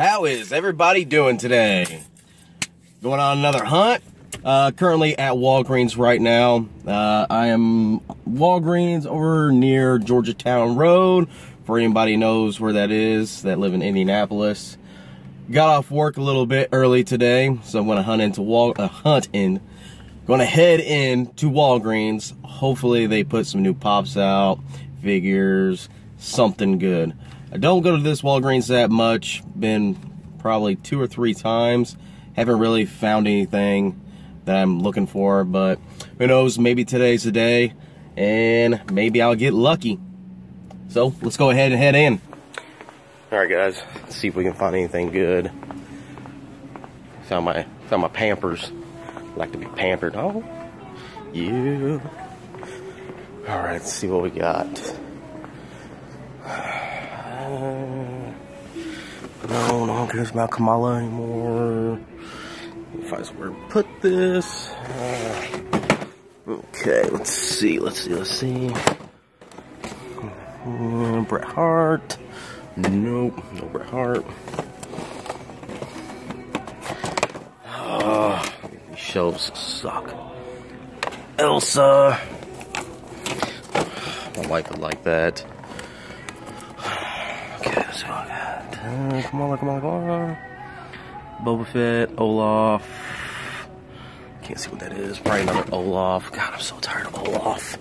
How is everybody doing today? Going on another hunt. Uh, currently at Walgreens right now. Uh, I am Walgreens over near Georgetown Road. For anybody knows where that is that live in Indianapolis. Got off work a little bit early today, so I'm gonna hunt into Wal uh, hunt in. Gonna head in to Walgreens. Hopefully they put some new pops out, figures, something good. I don't go to this Walgreens that much. Been probably two or three times. Haven't really found anything that I'm looking for, but who knows, maybe today's the day and maybe I'll get lucky. So let's go ahead and head in. All right, guys, let's see if we can find anything good. Found my found my Pampers. Like to be pampered. Oh, yeah. All right, let's see what we got. Uh, no, no one cares about Kamala anymore. If I where to put this. Uh, okay, let's see, let's see, let's see. Uh, Bret Hart. Nope, no Bret Hart. Oh, these shelves suck. Elsa. Wife would like that. Okay, so I. Uh, come on, come on, come on. Boba Fett, Olaf. Can't see what that is. Probably another Olaf. God, I'm so tired of Olaf.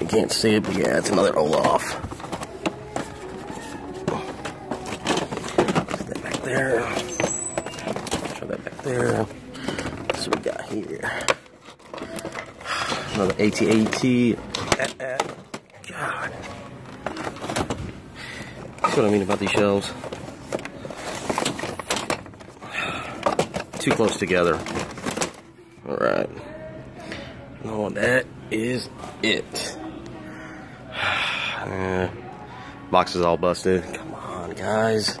You can't see it, but yeah, it's another Olaf. Put that back there. Throw that back there. What's we got here? Another AT-AT. God. What I mean about these shelves. Too close together. Alright. Oh, that is it. Uh, box is all busted. Come on, guys.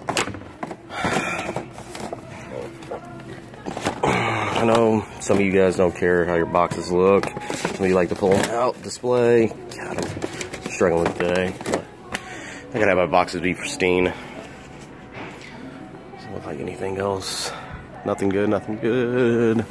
I know some of you guys don't care how your boxes look. Some of you like to pull them out, display. God, I'm struggling today. I gotta have my boxes be pristine. Doesn't look like anything else. Nothing good, nothing good.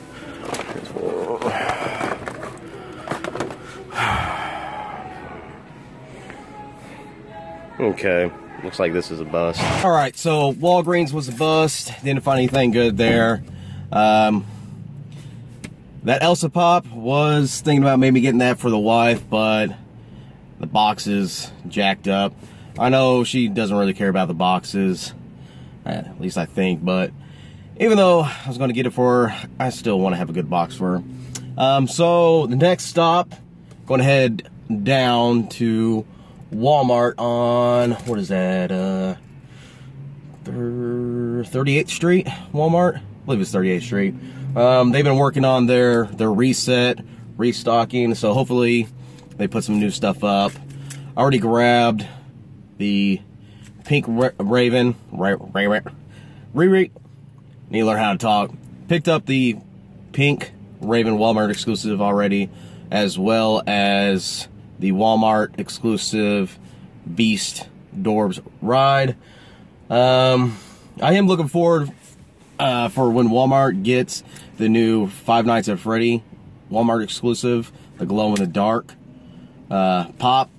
Okay, looks like this is a bust. All right, so Walgreens was a bust. Didn't find anything good there. Um, that Elsa Pop was thinking about maybe getting that for the wife, but the box is jacked up. I know she doesn't really care about the boxes, at least I think, but even though I was going to get it for her, I still want to have a good box for her. Um, so the next stop, going to head down to Walmart on, what is that, uh, 38th Street, Walmart? I believe it's 38th Street. Um, they've been working on their, their reset, restocking, so hopefully they put some new stuff up. I already grabbed the Pink Ra Raven, Riri, Riri, need to learn how to talk. Picked up the Pink Raven Walmart exclusive already, as well as the Walmart exclusive Beast Dorbz ride. Um, I am looking forward uh, for when Walmart gets the new Five Nights at Freddy Walmart exclusive, the glow in the dark uh, pop.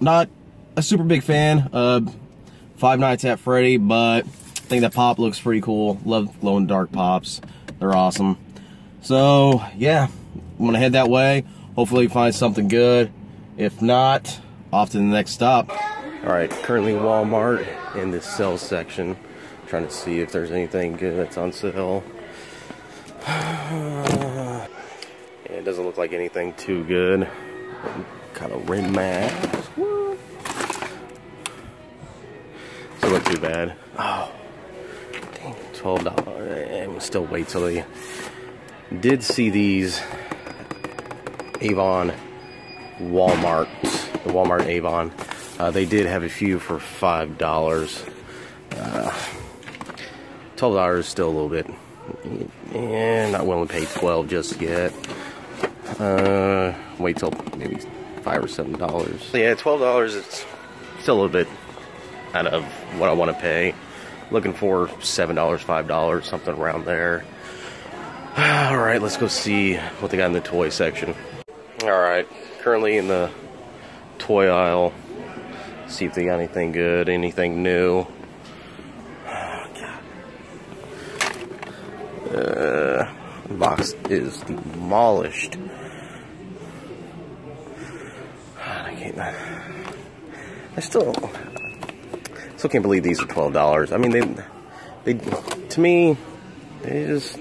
Not a super big fan of Five Nights at Freddy, but I think that pop looks pretty cool. Love glow in the dark pops. They're awesome. So, yeah, I'm going to head that way. Hopefully find something good. If not, off to the next stop. All right, currently Walmart in the sales section. Trying to see if there's anything good that's on sale. yeah, it doesn't look like anything too good. Kind of rim mask. Doesn't look too bad. Oh, dang, twelve dollars. I'm still wait till they did see these Avon Walmart, the Walmart Avon. Uh, they did have a few for five dollars. Uh, Twelve dollars still a little bit. Yeah, not willing to pay twelve just yet. Uh, wait till maybe five or seven dollars. Yeah, twelve dollars. It's still a little bit out of what I want to pay. Looking for $7, $5, something around there. All right, let's go see what they got in the toy section. All right, currently in the toy aisle. See if they got anything good, anything new. Uh, box is demolished. I. I still, still can't believe these are twelve dollars. I mean, they, they, to me, they just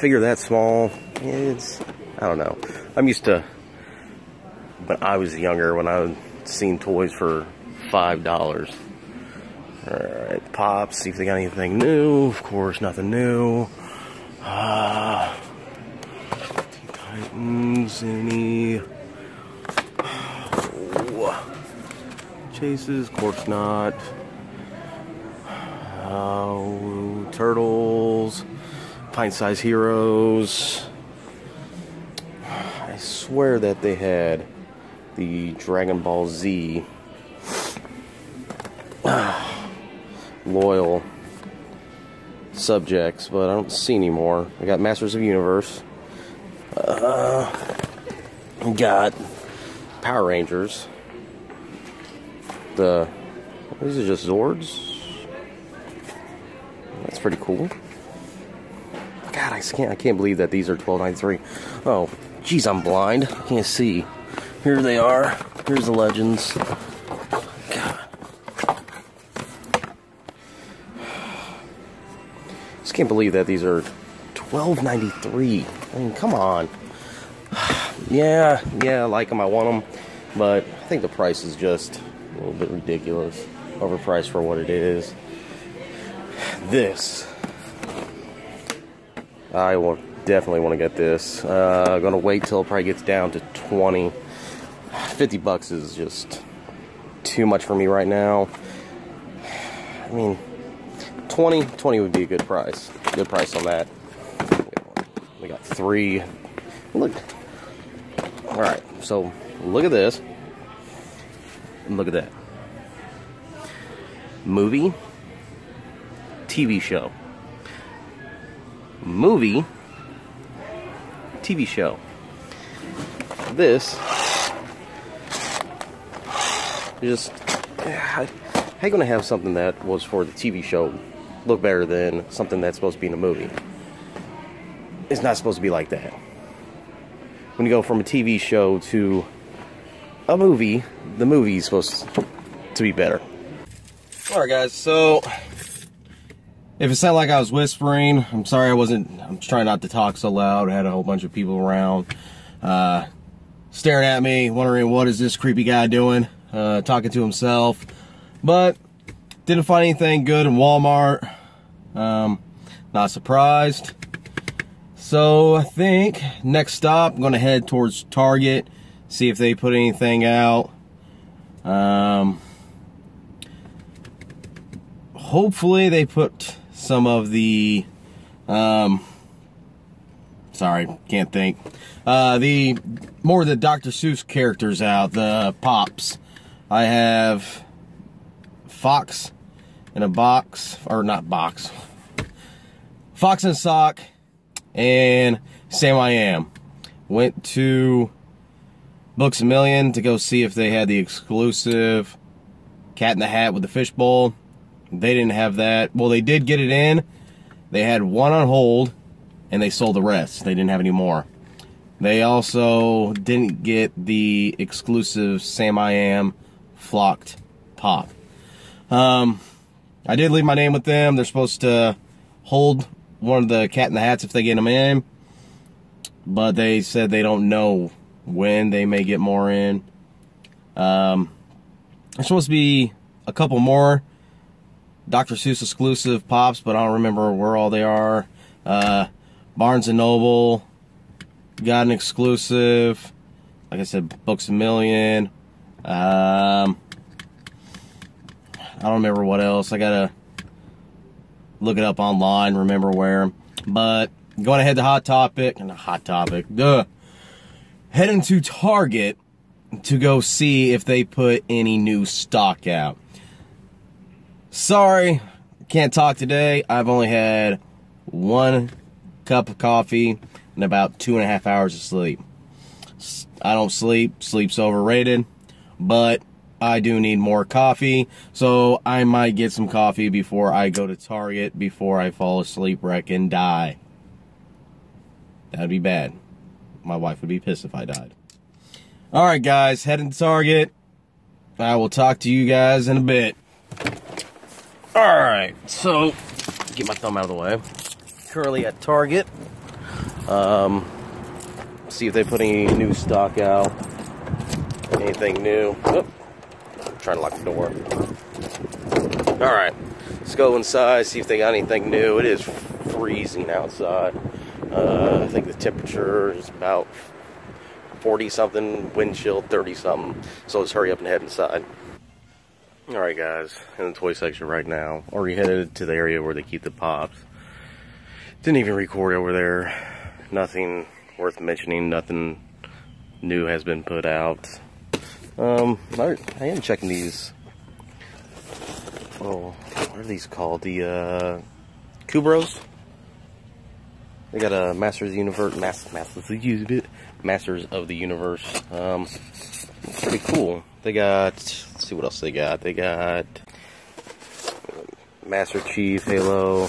figure that small. It's, I don't know. I'm used to when I was younger, when I was seen toys for five dollars. Alright, pops, see if they got anything new. Of course, nothing new. Uh, Titans, any chases, of course not. Uh, turtles, pint-sized heroes. I swear that they had the Dragon Ball Z loyal subjects, but I don't see any more. I got Masters of Universe. Uh, got Power Rangers. The these are just Zords. That's pretty cool. God, I can't I can't believe that these are 12.93. Oh, geez, I'm blind. I can't see. Here they are. Here's the legends. God. Just can't believe that these are 12.93. I mean, come on. yeah, yeah, I like them. I want them, but I think the price is just a little bit ridiculous, overpriced for what it is. This, I will definitely want to get this. Uh, I'm gonna wait till it probably gets down to 20. 50 bucks is just too much for me right now. I mean, 20, 20 would be a good price. Good price on that. We got three. Look. All right, so look at this. And look at that. Movie, TV show. Movie, TV show. This just how you gonna have something that was for the TV show look better than something that's supposed to be in a movie? It's not supposed to be like that. When you go from a TV show to a movie, the movie is supposed to be better. Alright guys, so if it sounded like I was whispering, I'm sorry I wasn't, I'm trying not to talk so loud. I had a whole bunch of people around uh, staring at me, wondering what is this creepy guy doing uh, talking to himself. But didn't find anything good in Walmart. Um, not surprised. So I think next stop, I'm to head towards Target, see if they put anything out. Um, hopefully they put some of the, um, sorry, can't think. Uh, the more the Dr. Seuss characters out, the pops. I have Fox in a box, or not box, Fox and Sock, and Sam I Am. Went to Books a Million to go see if they had the exclusive Cat in the Hat with the fishbowl. They didn't have that. Well, they did get it in. They had one on hold, and they sold the rest. They didn't have any more. They also didn't get the exclusive Sam I Am flocked pop. Um, I did leave my name with them. They're supposed to hold one of the cat in the hats if they get them in, but they said they don't know when they may get more in. Um, there's supposed to be a couple more Dr. Seuss exclusive pops, but I don't remember where all they are. Uh, Barnes and Noble got an exclusive. Like I said, Books a Million. Um, I don't remember what else. I gotta look it up online, remember where. But going ahead to Hot Topic, and Hot Topic, duh. Heading to Target to go see if they put any new stock out. sorry, can't talk today. I've only had one cup of coffee and about two and a half hours of sleep. I don't sleep, sleep's overrated, but I do need more coffee, so I might get some coffee before I go to Target before I fall asleep, wreck, and die. That'd be bad. My wife would be pissed if I died. Alright guys, heading to Target. I will talk to you guys in a bit. Alright, so, get my thumb out of the way. Currently at Target. Um, see if they put any new stock out. Anything new. Oh, trying to lock the door. Alright, let's go inside, see if they got anything new. It is freezing outside. Uh, I think the temperature is about 40 something, wind chill 30 something. So let's hurry up and head inside. Alright guys, in the toy section right now. Already headed to the area where they keep the pops. Didn't even record over there. Nothing worth mentioning, nothing new has been put out. Um, I, I am checking these. Oh, what are these called? The uh, Kubros. They got a Masters of the Universe, Masters, Masters of the Masters of the Universe. Um, pretty cool. They got. Let's see what else they got. They got Master Chief, Halo,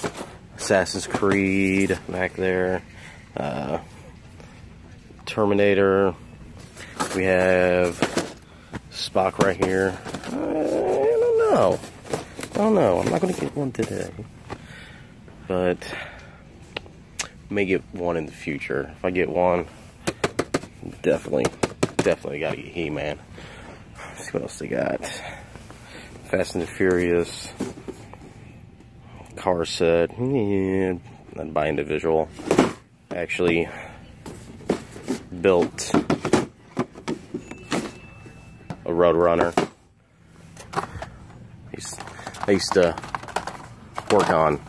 Assassin's Creed back there. Uh, Terminator. We have Spock right here. I don't know. I don't know. I'm not going to get one today. But may get one in the future. If I get one, definitely, definitely got to get He-Man. See what else they got. Fast and the Furious. Car set. Yeah, not by individual. Actually built a Roadrunner. I used to work on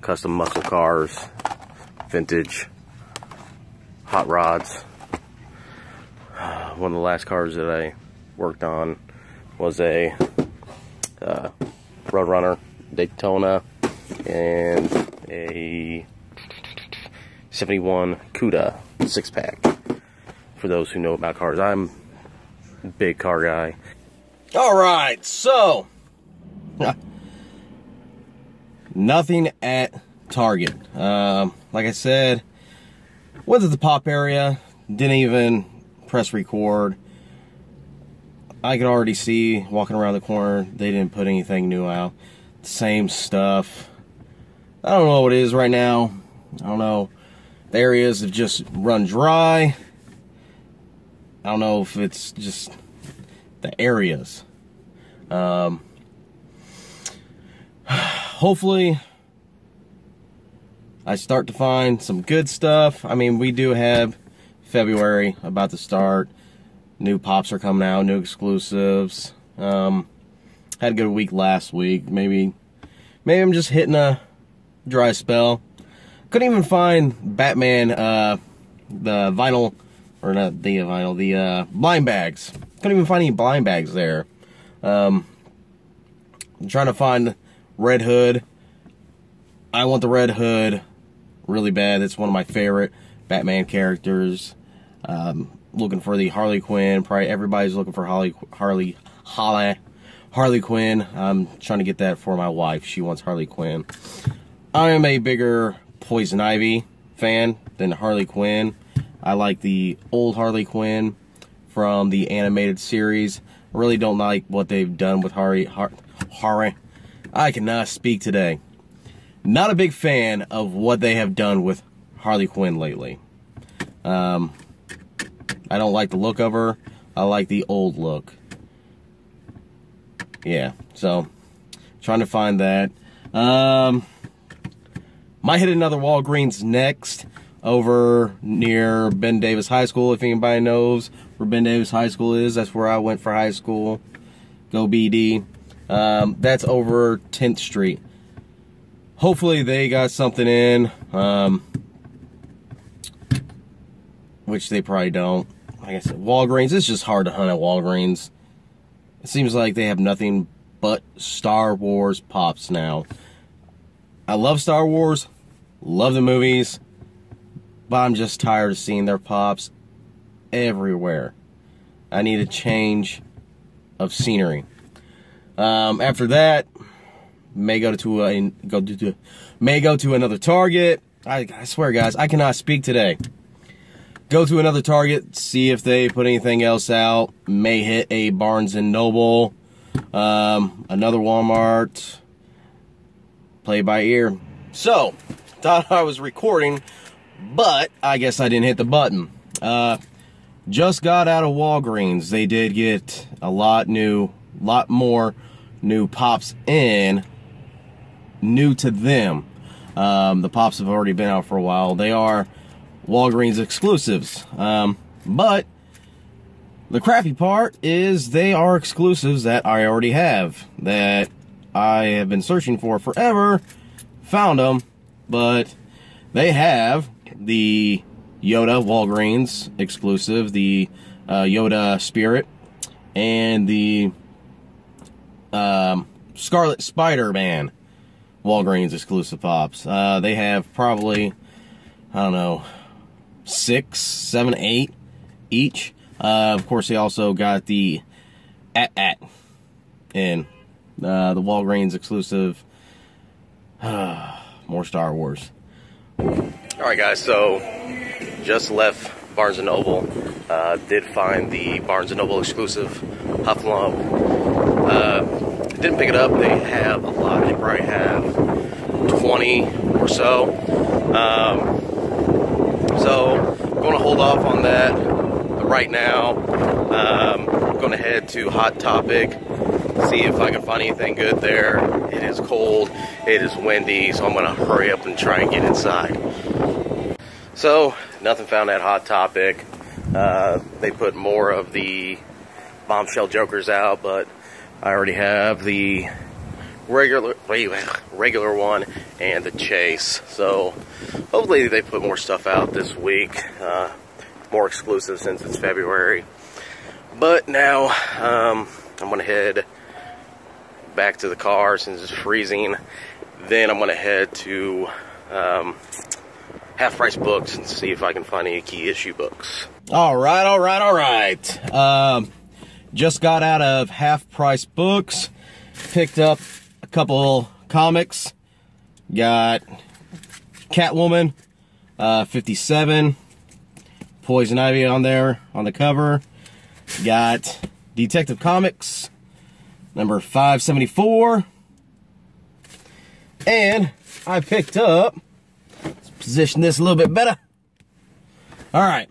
custom muscle cars, vintage hot rods. One of the last cars that I worked on was a uh, Roadrunner Daytona and a 71 CUDA six pack. For those who know about cars, I'm a big car guy. All right, so nothing at Target. Um, like I said, went to the pop area, didn't even press record. I could already see walking around the corner, they didn't put anything new out. Same stuff. I don't know what it is right now. I don't know. The areas have just run dry. I don't know if it's just the areas. Um, hopefully, I start to find some good stuff. I mean, we do have February about to start. New pops are coming out, new exclusives. Um, had a good week last week. Maybe, maybe I'm just hitting a dry spell. Couldn't even find Batman, uh, the vinyl or not the vinyl, the uh, blind bags. Couldn't even find any blind bags there. Um, I'm trying to find Red Hood. I want the Red Hood really bad. It's one of my favorite Batman characters. Um, looking for the Harley Quinn. Probably everybody's looking for Harley Harley Harley Harley Quinn. I'm trying to get that for my wife. She wants Harley Quinn. I am a bigger Poison Ivy fan than Harley Quinn. I like the old Harley Quinn from the animated series. I really don't like what they've done with Harley. Har Harley. I cannot speak today. Not a big fan of what they have done with Harley Quinn lately. Um, I don't like the look of her. I like the old look. Yeah, so trying to find that. Um, might hit another Walgreens next over near Ben Davis High School. If anybody knows where Ben Davis High School is, that's where I went for high school. Go BD. Um, that's over 10th Street. Hopefully they got something in, um, which they probably don't. Like I said, Walgreens, it's just hard to hunt at Walgreens. It seems like they have nothing but Star Wars pops now. I love Star Wars, love the movies, but I'm just tired of seeing their pops everywhere. I need a change of scenery. Um, after that, may go to a go to may go to another Target. I, I swear, guys, I cannot speak today. Go to another Target, see if they put anything else out. May hit a Barnes and Noble, um, another Walmart. Play by ear. So, thought I was recording, but I guess I didn't hit the button. Uh, just got out of Walgreens. They did get a lot new, lot more new pops in, new to them. Um, the pops have already been out for a while. They are Walgreens exclusives. Um, but the crappy part is they are exclusives that I already have, that I have been searching for forever, found them, but they have the Yoda Walgreens exclusive, the uh, Yoda Spirit, and the um, Scarlet Spider-Man Walgreens exclusive pops. Uh, they have probably, I don't know, six, seven, eight each. Uh, of course, they also got the AT-AT in uh, the Walgreens exclusive. More Star Wars. All right, guys. So just left Barnes and Noble. Uh, did find the Barnes and Noble exclusive Hufflepuff. Didn't pick it up. They have a lot. They probably have 20 or so. Um, so I'm going to hold off on that right now. Um, I'm going to head to Hot Topic, see if I can find anything good there. It is cold, it is windy, so I'm going to hurry up and try and get inside. So, nothing found at Hot Topic. Uh, they put more of the bombshell jokers out, but I already have the regular regular one and the chase. So hopefully they put more stuff out this week, uh, more exclusive since it's February. But now um, I'm gonna head back to the car since it's freezing. Then I'm gonna head to um, half price books and see if I can find any key issue books. All right, all right, all right. Um, just got out of half price books, picked up a couple comics, got Catwoman, uh, 57, Poison Ivy on there on the cover, got Detective Comics, number 574, and I picked up, position this a little bit better. All right,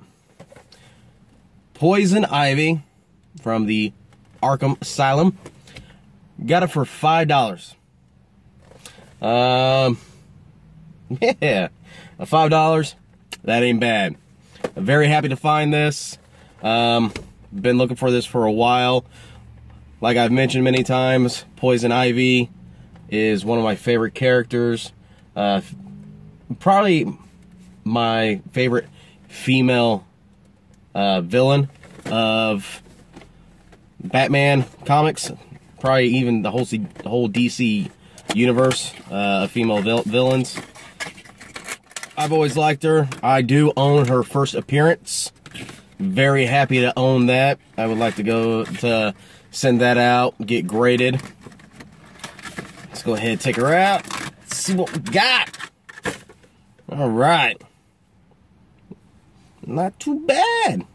Poison Ivy from the Arkham Asylum. Got it for five dollars. Um, yeah, five dollars. That ain't bad. I'm very happy to find this. Um, been looking for this for a while. Like I've mentioned many times, Poison Ivy is one of my favorite characters. Uh, probably my favorite female uh, villain of Batman comics, probably even the whole the whole DC universe uh, of female vil villains. I've always liked her. I do own her first appearance. Very happy to own that. I would like to go to send that out, get graded. Let's go ahead and take her out. See what we got. All right. Not too bad.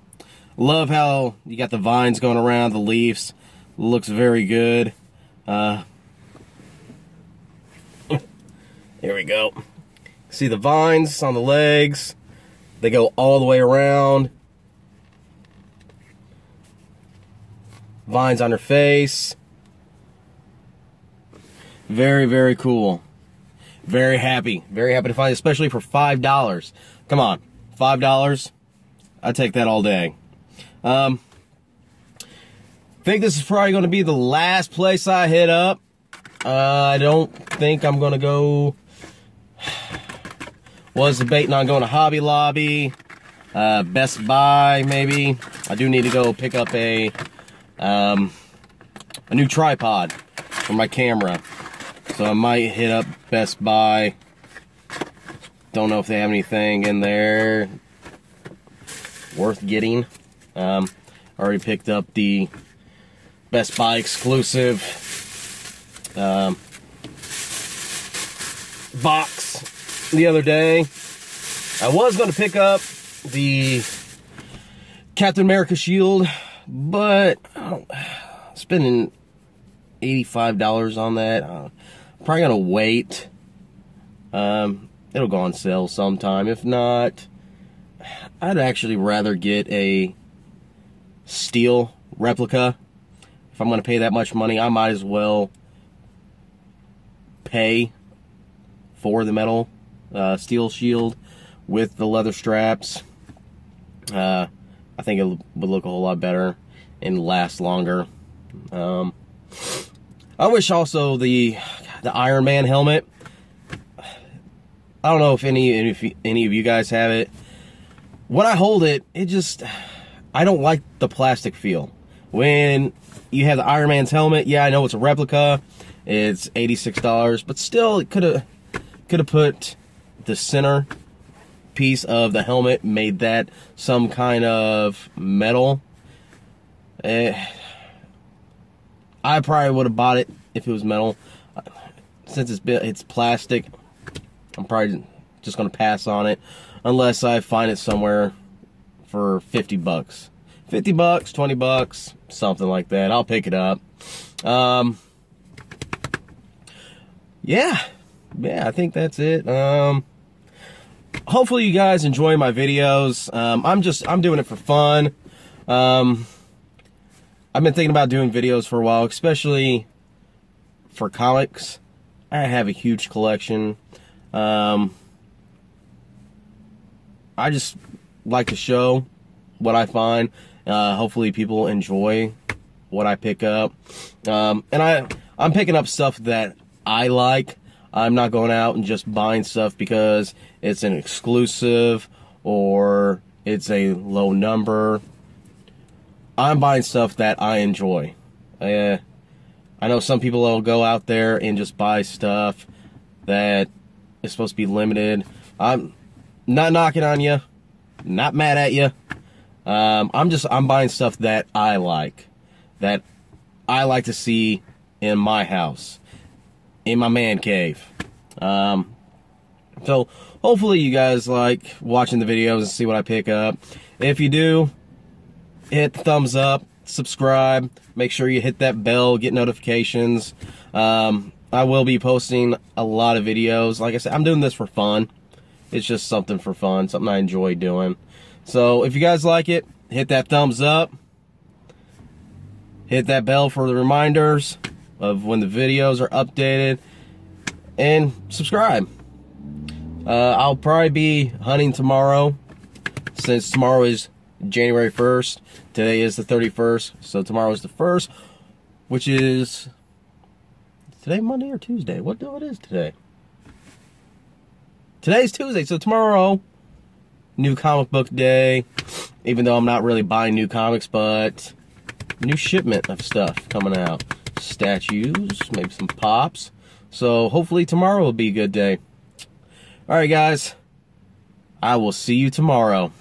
Love how you got the vines going around, the leaves. Looks very good. Uh, here we go. See the vines on the legs. They go all the way around. Vines on her face. Very, very cool. Very happy. Very happy to find it, especially for $5. Come on. $5. I take that all day. Um, think this is probably going to be the last place I hit up. Uh, I don't think I'm going to go... Was debating on going to Hobby Lobby, uh, Best Buy, maybe. I do need to go pick up a, um, a new tripod. for my camera. So I might hit up Best Buy. Don't know if they have anything in there worth getting. Um, already picked up the Best Buy exclusive um, box the other day. I was going to pick up the Captain America shield, but oh, spending $85 on that. Uh, probably going to wait. Um, it'll go on sale sometime. If not, I'd actually rather get a steel replica. If I'm going to pay that much money, I might as well pay for the metal uh, steel shield with the leather straps. Uh, I think it would look a whole lot better and last longer. Um, I wish also the the Iron Man helmet. I don't know if any if any of you guys have it. When I hold it, it just I don't like the plastic feel. When you have the Iron Man's helmet, yeah, I know it's a replica. It's $86, but still it could have could have put the center piece of the helmet, made that some kind of metal. Eh, I probably would have bought it if it was metal. Since it's it's plastic, I'm probably just gonna pass on it unless I find it somewhere for 50 bucks. 50 bucks, 20 bucks, something like that. I'll pick it up. Um, yeah, yeah, I think that's it. Um, hopefully you guys enjoy my videos. Um, I'm just, I'm doing it for fun. Um, I've been thinking about doing videos for a while, especially for comics. I have a huge collection. Um, I just like to show what I find. Uh, hopefully people enjoy what I pick up. Um, and I, I'm picking up stuff that I like. I'm not going out and just buying stuff because it's an exclusive or it's a low number. I'm buying stuff that I enjoy. Uh, I know some people will go out there and just buy stuff that is supposed to be limited. I'm not knocking on you, not mad at you. Um, I'm just I'm buying stuff that I like, that I like to see in my house in my man cave. Um, so hopefully you guys like watching the videos and see what I pick up. If you do, hit thumbs up, subscribe, make sure you hit that bell, get notifications. Um, I will be posting a lot of videos. Like I said, I'm doing this for fun. It's just something for fun, something I enjoy doing. So if you guys like it, hit that thumbs up. Hit that bell for the reminders of when the videos are updated and subscribe. Uh, I'll probably be hunting tomorrow since tomorrow is January 1st. Today is the 31st, so tomorrow is the 1st, which is today Monday or Tuesday? What day it is today? Today's Tuesday, so tomorrow, new comic book day. Even though I'm not really buying new comics, but new shipment of stuff coming out statues, maybe some pops. So hopefully tomorrow will be a good day. All right, guys. I will see you tomorrow.